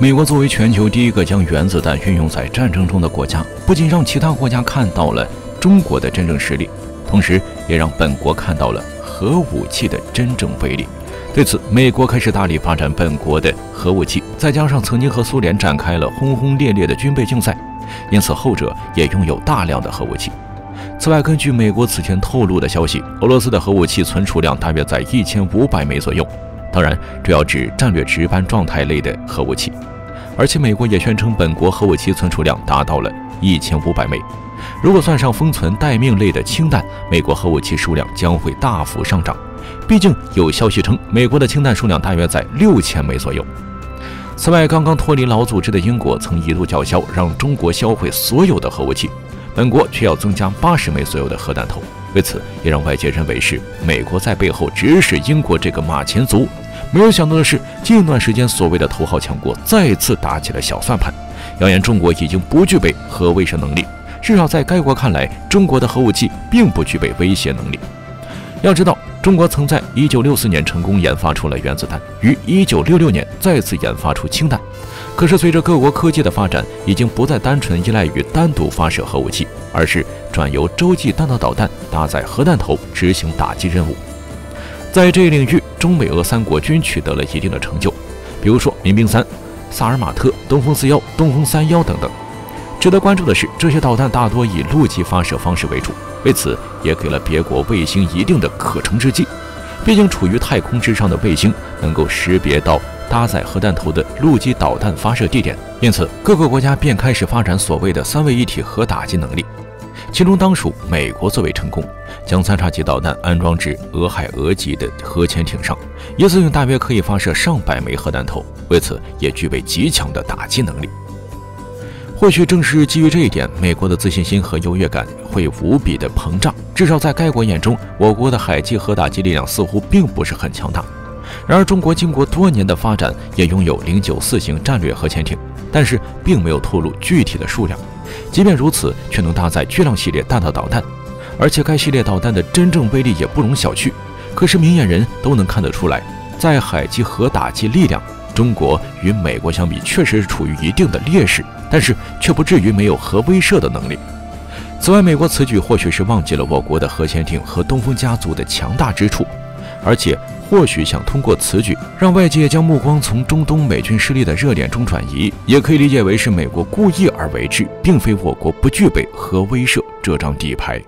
美国作为全球第一个将原子弹运用在战争中的国家，不仅让其他国家看到了中国的真正实力，同时也让本国看到了核武器的真正威力。对此，美国开始大力发展本国的核武器，再加上曾经和苏联展开了轰轰烈烈的军备竞赛，因此后者也拥有大量的核武器。此外，根据美国此前透露的消息，俄罗斯的核武器存储量大约在一千五百枚左右，当然主要指战略值班状态类的核武器。而且，美国也宣称本国核武器存储量达到了一千五百枚。如果算上封存待命类的氢弹，美国核武器数量将会大幅上涨。毕竟有消息称，美国的氢弹数量大约在六千枚左右。此外，刚刚脱离老组织的英国曾一度叫嚣让中国销毁所有的核武器，本国却要增加八十枚左右的核弹头。为此，也让外界认为是美国在背后指使英国这个马前卒。没有想到的是，近段时间所谓的头号强国再次打起了小算盘，扬言中国已经不具备核威慑能力。至少在该国看来，中国的核武器并不具备威胁能力。要知道。中国曾在1964年成功研发出了原子弹，于1966年再次研发出氢弹。可是，随着各国科技的发展，已经不再单纯依赖于单独发射核武器，而是转由洲际弹道导弹搭载核弹头执行打击任务。在这一领域，中美俄三国均取得了一定的成就，比如说民兵三、萨尔马特、东风四幺、东风三幺等等。值得关注的是，这些导弹大多以陆基发射方式为主。为此，也给了别国卫星一定的可乘之机。毕竟，处于太空之上的卫星能够识别到搭载核弹头的陆基导弹发射地点，因此各个国家便开始发展所谓的三位一体核打击能力。其中，当属美国最为成功，将三叉戟导弹安装至俄亥俄级的核潜艇上，一次性大约可以发射上百枚核弹头，为此也具备极强的打击能力。或许正是基于这一点，美国的自信心和优越感会无比的膨胀。至少在该国眼中，我国的海基核打击力量似乎并不是很强大。然而，中国经过多年的发展，也拥有零九四型战略核潜艇，但是并没有透露具体的数量。即便如此，却能搭载巨浪系列弹道导弹，而且该系列导弹的真正威力也不容小觑。可是，明眼人都能看得出来，在海基核打击力量，中国与美国相比，确实是处于一定的劣势。但是却不至于没有核威慑的能力。此外，美国此举或许是忘记了我国的核潜艇和东风家族的强大之处，而且或许想通过此举让外界将目光从中东美军势力的热点中转移，也可以理解为是美国故意而为之，并非我国不具备核威慑这张底牌。